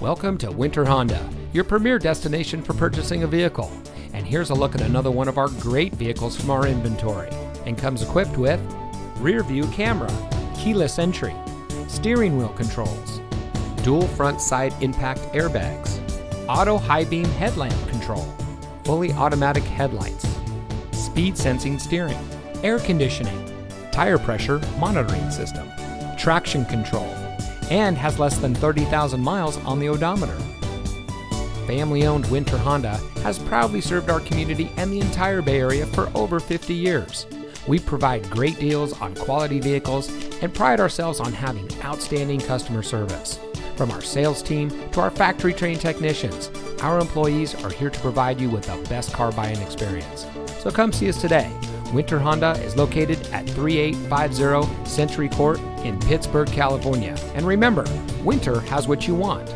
Welcome to Winter Honda, your premier destination for purchasing a vehicle. And here's a look at another one of our great vehicles from our inventory. And comes equipped with rear view camera, keyless entry, steering wheel controls, dual front side impact airbags, auto high beam headlamp control, fully automatic headlights, speed sensing steering, air conditioning, tire pressure monitoring system, traction control, and has less than 30,000 miles on the odometer. Family owned Winter Honda has proudly served our community and the entire Bay Area for over 50 years. We provide great deals on quality vehicles and pride ourselves on having outstanding customer service. From our sales team to our factory trained technicians, our employees are here to provide you with the best car buying experience. So come see us today. Winter Honda is located at 3850 Century Court in Pittsburg, California. And remember, winter has what you want.